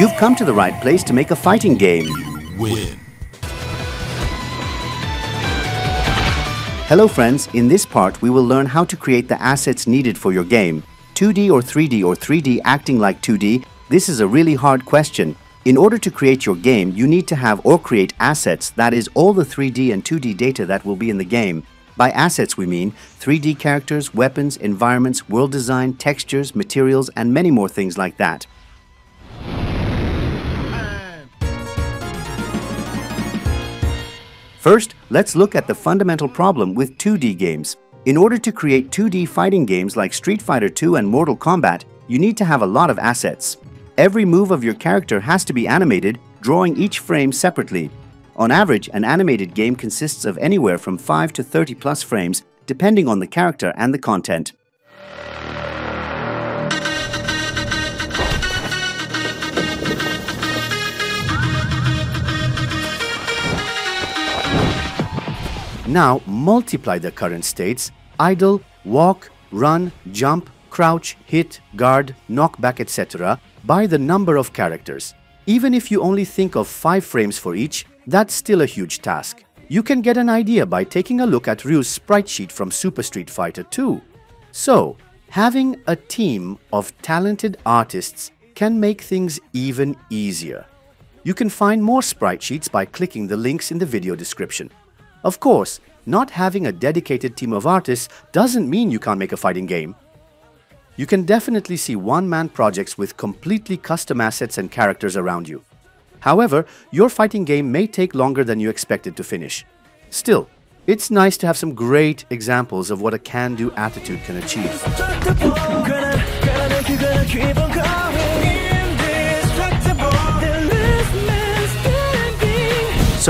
You've come to the right place to make a fighting game. You Win. Hello friends, in this part we will learn how to create the assets needed for your game. 2D or 3D or 3D acting like 2D, this is a really hard question. In order to create your game, you need to have or create assets, that is all the 3D and 2D data that will be in the game. By assets we mean 3D characters, weapons, environments, world design, textures, materials, and many more things like that. First, let's look at the fundamental problem with 2D games. In order to create 2D fighting games like Street Fighter 2 and Mortal Kombat, you need to have a lot of assets. Every move of your character has to be animated, drawing each frame separately. On average, an animated game consists of anywhere from 5 to 30 plus frames, depending on the character and the content. Now multiply the current states idle, walk, run, jump, crouch, hit, guard, knockback, etc. by the number of characters. Even if you only think of 5 frames for each, that's still a huge task. You can get an idea by taking a look at Ryu's sprite sheet from Super Street Fighter 2. So, having a team of talented artists can make things even easier. You can find more sprite sheets by clicking the links in the video description. Of course, not having a dedicated team of artists doesn't mean you can't make a fighting game. You can definitely see one-man projects with completely custom assets and characters around you. However, your fighting game may take longer than you expected to finish. Still, it's nice to have some great examples of what a can-do attitude can achieve.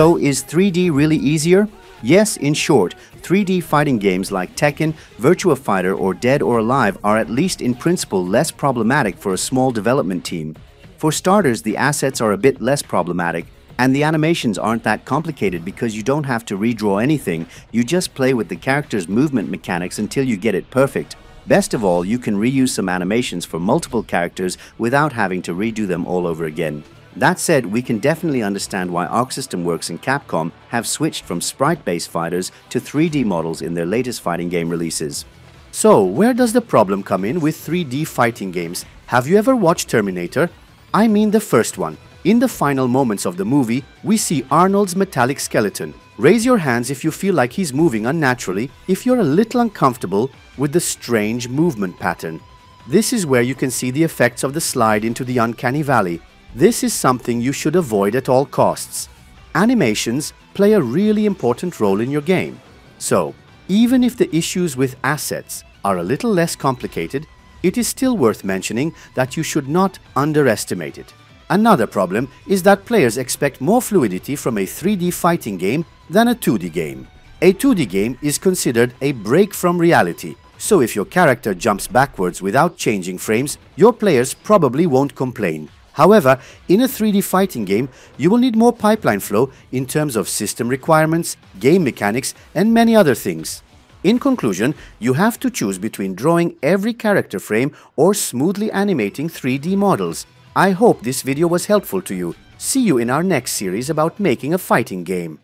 So is 3D really easier? Yes, in short, 3D fighting games like Tekken, Virtua Fighter, or Dead or Alive are at least in principle less problematic for a small development team. For starters, the assets are a bit less problematic, and the animations aren't that complicated because you don't have to redraw anything, you just play with the character's movement mechanics until you get it perfect. Best of all, you can reuse some animations for multiple characters without having to redo them all over again. That said, we can definitely understand why Arc System Works and Capcom have switched from sprite-based fighters to 3D models in their latest fighting game releases. So, where does the problem come in with 3D fighting games? Have you ever watched Terminator? I mean the first one. In the final moments of the movie, we see Arnold's metallic skeleton. Raise your hands if you feel like he's moving unnaturally, if you're a little uncomfortable with the strange movement pattern. This is where you can see the effects of the slide into the uncanny valley, this is something you should avoid at all costs. Animations play a really important role in your game. So, even if the issues with assets are a little less complicated, it is still worth mentioning that you should not underestimate it. Another problem is that players expect more fluidity from a 3D fighting game than a 2D game. A 2D game is considered a break from reality, so if your character jumps backwards without changing frames, your players probably won't complain. However, in a 3D fighting game, you will need more pipeline flow in terms of system requirements, game mechanics, and many other things. In conclusion, you have to choose between drawing every character frame or smoothly animating 3D models. I hope this video was helpful to you. See you in our next series about making a fighting game.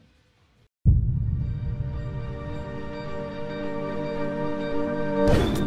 you